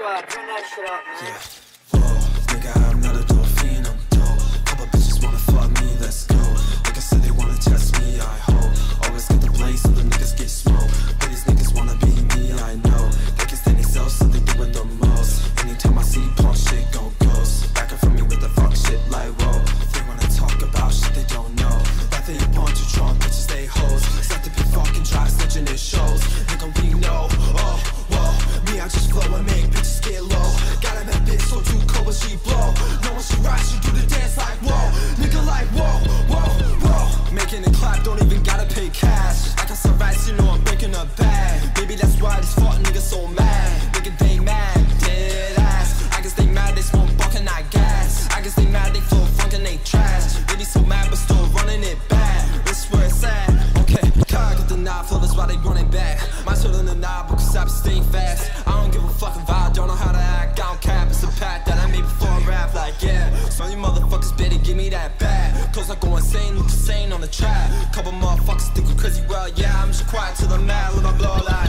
squad, turn that shit up, man. Yeah. A bag. Maybe that's why these fuck niggas so mad. Nigga, they mad, dead ass. I guess they mad, they smoke buck and I gas. I guess they mad, they flow funk and they trash. Really so mad, but still running it back. This where it's at. Okay, car got the knob, flow, that's why they running back. My soul in the knob, because I be staying fast. I don't give a fucking vibe, don't know how to act. I don't cap, it's a pack that I made before I rap. Like, yeah, so you motherfuckers better give me that bag. Cause I go insane, look insane on the track. Couple motherfuckers think I'm crazy, well, yeah, I'm just quiet till I'm mad, let my blow loud.